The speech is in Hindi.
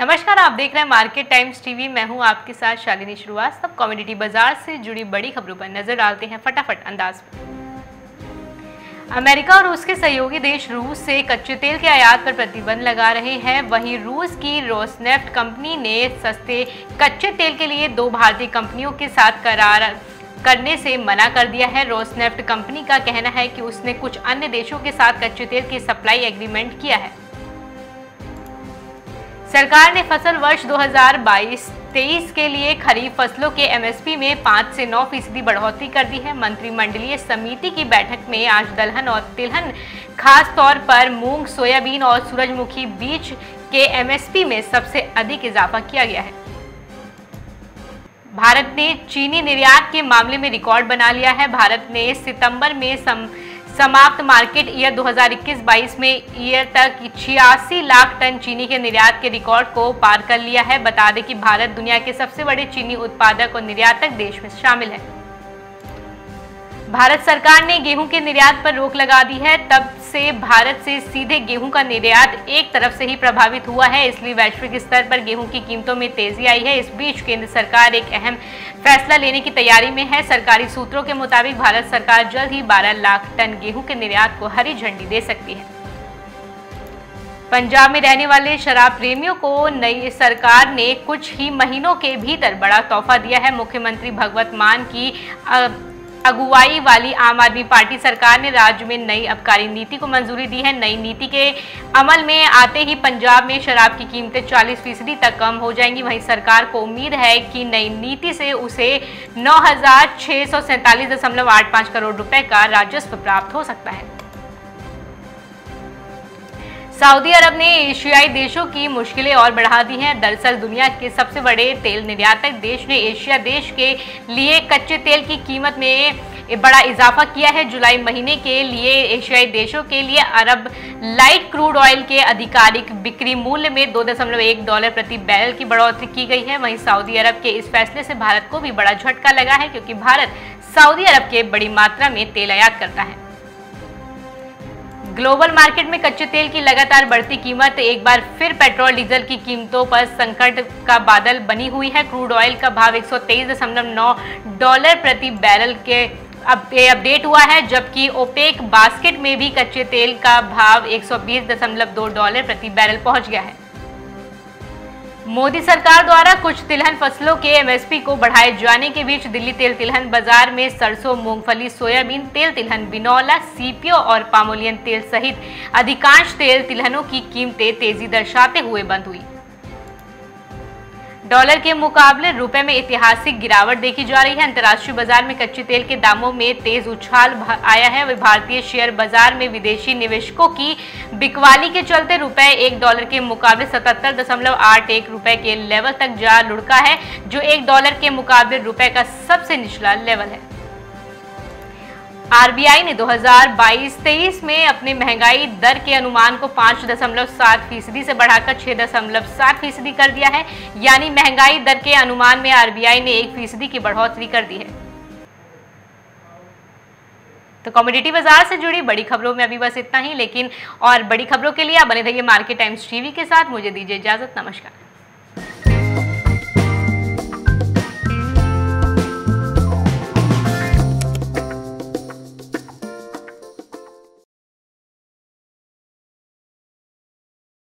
आप देख रहे हैं मार्केट टाइम्स टीवी। मैं हूँ आपके साथ शालिनी श्रीवास्तव। कम्युनिटी बाज़ार से जुड़ी बड़ी खबरों पर नज़र डालते हैं फटाफट अंदाज अमेरिका और उसके सहयोगी देश रूस से कच्चे तेल के आयात पर प्रतिबंध लगा रहे हैं। वहीं रूस की रोसनेफ्ट कंपनी ने सस्ते कच्चे तेल के लिए दो भारतीय कंपनियों के साथ करार करने से मना कर दिया है। रोसनेफ्ट कंपनी का कहना है कि उसने कुछ अन्य देशों के साथ कच्चे तेल की सप्लाई एग्रीमेंट किया है। सरकार ने फ़सल वर्ष 2022-23 के लिए खरीफ फ़सलों के एमएसपी में 5 से 9 फ़ीसदी बढ़ोतरी कर दी है। मंत्रिमंडलीय समिति की बैठक में आज दलहन और तिलहन, खास तौर पर मूंग, सोयाबीन और सूरजमुखी बीज के एमएसपी में सबसे अधिक इजाफा किया गया है। भारत ने चीनी निर्यात के मामले में रिकॉर्ड बना लिया है। भारत ने सितंबर में सम समाप्त मार्केट ईयर 2021-22 में ईयर तक छियासी लाख टन चीनी के निर्यात के रिकॉर्ड को पार कर लिया है। बता दें कि भारत दुनिया के सबसे बड़े चीनी उत्पादक और निर्यातक देश में शामिल है। भारत सरकार ने गेहूँ के निर्यात पर रोक लगा दी है। तब से भारत से सीधे गेहूँ का निर्यात एक तरफ़ से ही प्रभावित हुआ है, इसलिए वैश्विक स्तर पर गेहूँ की कीमतों में तेज़ी आई है। इस बीच केंद्र सरकार एक अहम फैसला लेने की तैयारी में है। सरकारी सूत्रों के मुताबिक भारत सरकार जल्द ही 12 लाख टन गेहूँ के निर्यात को हरी झंडी दे सकती है। पंजाब में रहने वाले शराब प्रेमियों को नई सरकार ने कुछ ही महीनों के भीतर बड़ा तोहफा दिया है। मुख्यमंत्री भगवत मान की अगुवाई वाली आम आदमी पार्टी सरकार ने राज्य में नई आबकारी नीति को मंजूरी दी है। नई नीति के अमल में आते ही पंजाब में शराब की कीमतें 40 फ़ीसदी तक कम हो जाएँगी। वहीं सरकार को उम्मीद है कि नई नीति से उसे नौ करोड़ रुपए का राजस्व प्राप्त हो सकता है। सऊदी अरब ने एशियाई देशों की मुश्किलें और बढ़ा दी हैं। दरअसल दुनिया के सबसे बड़े तेल निर्यातक देश ने एशिया देश के लिए कच्चे तेल की कीमत में बड़ा इजाफा किया है। जुलाई महीने के लिए एशियाई देशों के लिए अरब लाइट क्रूड ऑयल के आधिकारिक बिक्री मूल्य में दो दशमलव एक डॉलर प्रति बैरल की बढ़ोतरी की गई है। वहीं सऊदी अरब के इस फैसले से भारत को भी बड़ा झटका लगा है, क्योंकि भारत सऊदी अरब के बड़ी मात्रा में तेल आयात करता है। ग्लोबल मार्केट में कच्चे तेल की लगातार बढ़ती कीमत, एक बार फिर पेट्रोल, डीजल की कीमतों पर संकट का बादल बनी हुई है। क्रूड ऑयल का भाव एक डॉलर प्रति बैरल के अब अपडेट हुआ है, जबकि ओपेक बास्केट में भी कच्चे तेल का भाव 120.2 डॉलर प्रति बैरल पहुँच गया है। मोदी सरकार द्वारा कुछ तिलहन फ़सलों के एमएसपी को बढ़ाए जाने के बीच दिल्ली तेल तिलहन बाज़ार में सरसों, मूंगफली, सोयाबीन, तेल तिलहन बिनौला सीपीओ और पामोलियन तेल सहित अधिकांश तेल तिलहनों की कीमतें तेज़ी दर्शाते हुए बंद हुई। डॉलर के मुकाबले रुपए में ऐतिहासिक गिरावट देखी जा रही है। अंतर्राष्ट्रीय बाज़ार में कच्चे तेल के दामों में तेज उछाल आया है। वही भारतीय शेयर बाज़ार में विदेशी निवेशकों की बिकवाली के चलते रुपए एक डॉलर के मुकाबले सतहत्तर दशमलव आठ एक रुपए के लेवल तक जा लुढ़का है, जो एक डॉलर के मुकाबले रुपए का सबसे निचला लेवल है। आरबीआई ने 2022-23 में अपने महँगाई दर के अनुमान को पाँच दशमलव सात फ़ीसदी से बढ़ाकर छह दशमलव सात फ़ीसदी कर दिया है। यानी महँगाई दर के अनुमान में आरबीआई ने एक फ़ीसदी की बढ़ोतरी कर दी है। तो कॉमोडिटी बाज़ार से जुड़ी बड़ी खबरों में अभी बस इतना ही, लेकिन और बड़ी खबरों के लिए आप बने रहिए मार्केट टाइम्स टीवी के साथ। मुझे दीजिए इजाज़त। नमस्कार।